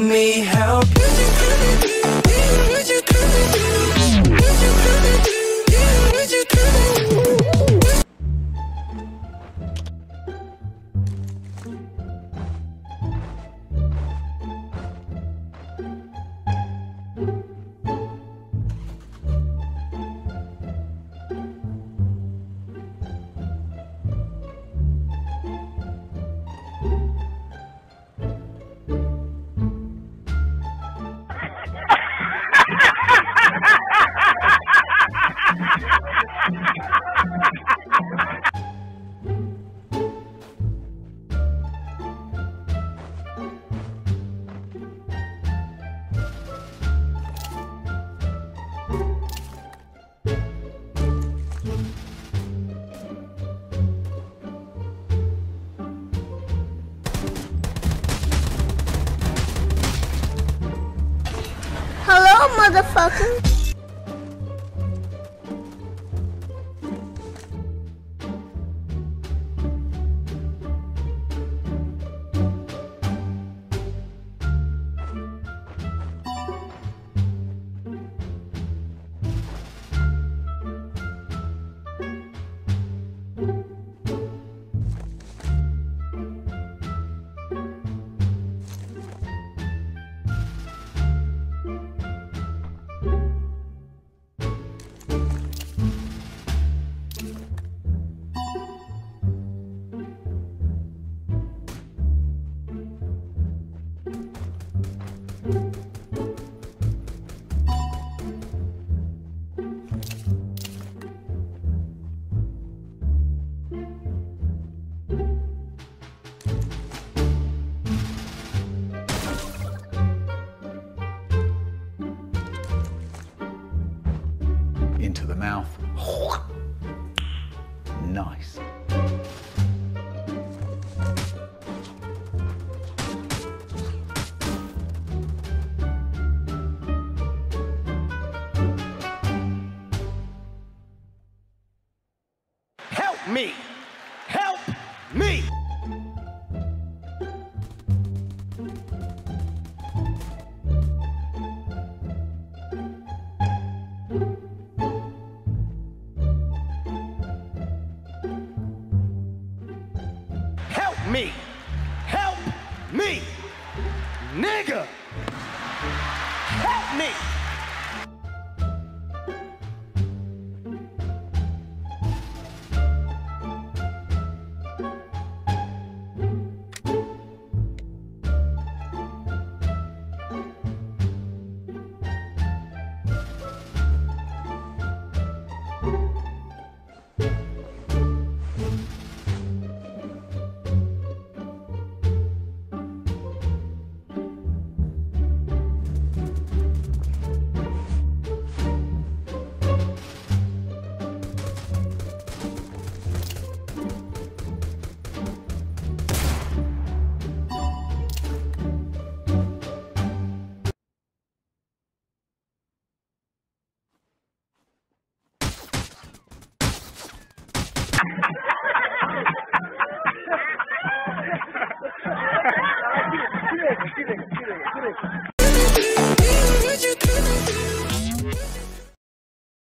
me help motherfucker. Into the mouth. Nice. Help me! Help me! me, nigga. Help me. きれいきれいれ。